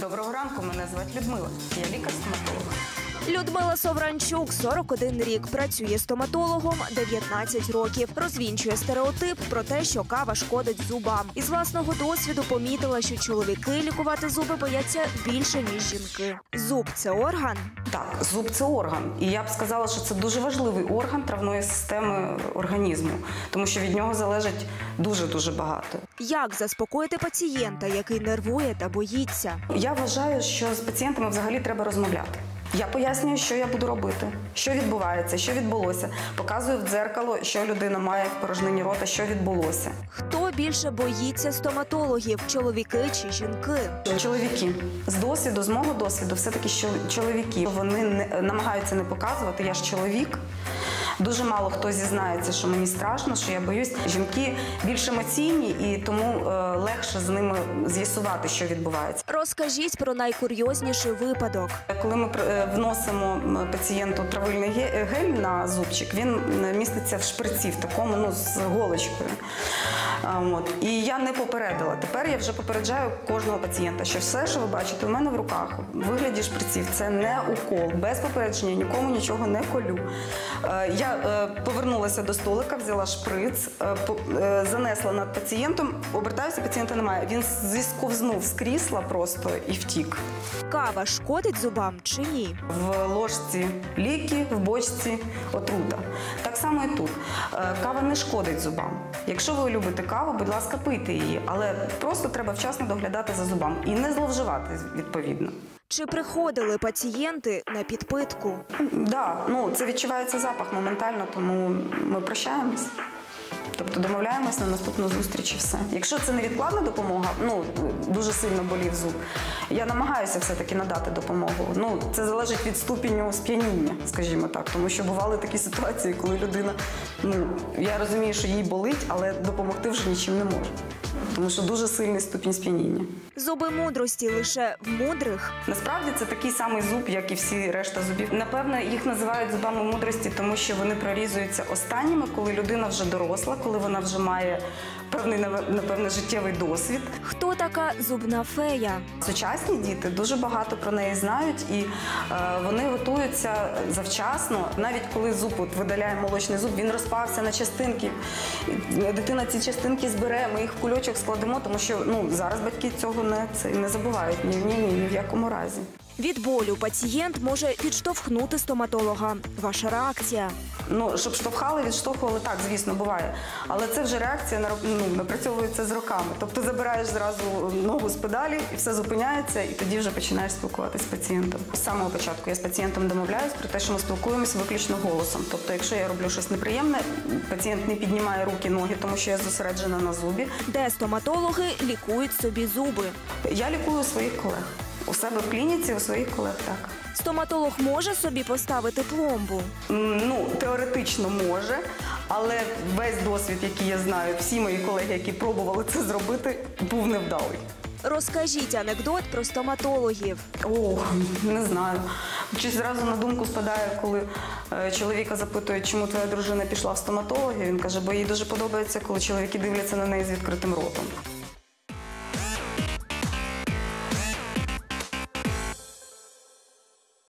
Доброго ранку, мене звати Людмила. Я лікар-стоматолог. Людмила Совранчук, 41 рік, працює стоматологом 19 років. Розвінчує стереотип про те, що кава шкодить зубам. Із власного досвіду помітила, що чоловіки лікувати зуби бояться більше ніж жінки. Зуб це орган. Так, зуб це орган. І я б сказала, що це дуже важливий орган травної системи організму, тому що від нього залежить дуже-дуже багато. Як заспокоїти пацієнта, який нервує та боїться? Я вважаю, що з пацієнтами взагалі треба розмовляти. Я пояснюю, що я буду робити, що відбувається, що відбулося. Показую в дзеркало, що людина має в порожнині рота, що відбулося. Хто більше боїться стоматологів, чоловіки чи жінки? Чоловіки з досвіду, з мого досвіду, все таки чоловіки вони не намагаються не показувати. Я ж чоловік. Дуже мало хто зізнається, що мені страшно, що я боюсь. Жінки більш емоційні і тому е, легше з ними з'ясувати, що відбувається. Розкажіть про найкурйозніший випадок. Коли ми е, вносимо пацієнту травильний гель на зубчик, він е, міститься в шприці в такому ну з голочкою. От. І я не попередила. Тепер я вже попереджаю кожного пацієнта, що все, що ви бачите у мене в руках, в вигляді шприців, це не укол. Без попередження нікому нічого не колю. Е, Я е, повернулася до столика, взяла шприц, занесла над пацієнтом. Обертаюся, пацієнта немає. Він зісковзнув з крісла просто і втік. Кава шкодить зубам чи ні? В ложці ліки, в бочці отрута. Так само і тут. Е, Кава не шкодить зубам. Якщо ви любите каву, будь ласка, пийте її, але просто треба вчасно доглядати за зубами і не зловживати відповідно. Чи приходили пацієнти на підпитку? Да, ну це відчувається запах моментально, тому ми прощаємось. Тобто домовляємось на наступну зустріч і все. Якщо це невідкладна допомога, ну дуже сильно болів зуб, я намагаюся все-таки надати допомогу. Ну це залежить від ступеню сп'яніння, скажімо так, тому що бували такі ситуації, коли людина, ну я розумію, що їй болить, але допомогти вже нічим не може. Тому що дуже сильний ступінь сп'яніння. Зуби мудрості лише в мудрих. Насправді це такий самий зуб, як і всі решта зубів. Напевно, їх називають зубами мудрості, тому що вони прорізуються останніми, коли людина вже доросла, коли вона вже має певний напевне життєвий досвід. Хто така зубна фея? Сучасні діти дуже багато про неї знають, і е, вони готуються завчасно. Навіть коли зуб от, видаляє молочний зуб, він розпався на частинки. Дитина ці частинки збере, ми їх в кульочок складемо, тому що ну зараз батьки цього не це не забувають. Ні, ні, ні, ні в якому разі. Від болю пацієнт може підштовхнути стоматолога. Ваша реакція. Ну, щоб штовхали, відштовхували, так, звісно, буває. Але це вже реакція ну, напрацьовується з роками. Тобто забираєш зразу ногу з педалі і все зупиняється, і тоді вже починаєш спілкуватися з пацієнтом. З самого початку я з пацієнтом домовляюсь про те, що ми спілкуємося виключно голосом. Тобто, якщо я роблю щось неприємне, пацієнт не піднімає руки, ноги, тому що я зосереджена на зубі. Де стоматологи лікують собі зуби. Я лікую своїх колег. У себе в клініці, у своїх колег так. Стоматолог може собі поставити пломбу. Ну, теоретично може, але весь досвід, який я знаю, всі мої колеги, які пробували це зробити, був невдалий. Розкажіть анекдот про стоматологів. О, не знаю. Чи зразу на думку спадає, коли е, чоловіка запитують, чому твоя дружина пішла в стоматологію. Він каже, бо їй дуже подобається, коли чоловіки дивляться на неї з відкритим ротом.